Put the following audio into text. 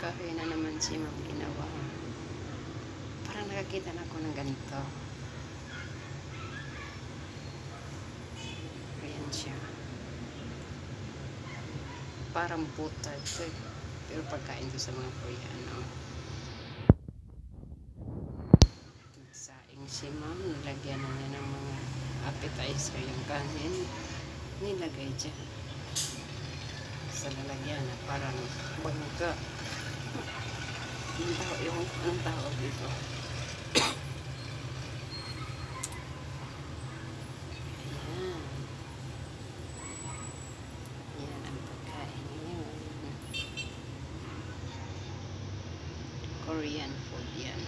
Kahoy na naman si Ma'am ginawa. Parang nakakita na ako ng ganito. Ayan siya. Parang butter eh. Pero pagkain to sa mga Koreano. Nagsaing si Ma'am. Nilagyan na niya ng mga appetizer yung kanin. Nilagay dyan. Sa lalagyan na parang bangka yung tao, yung anong tawag dito. Ayan. Ayan. Korean food yan.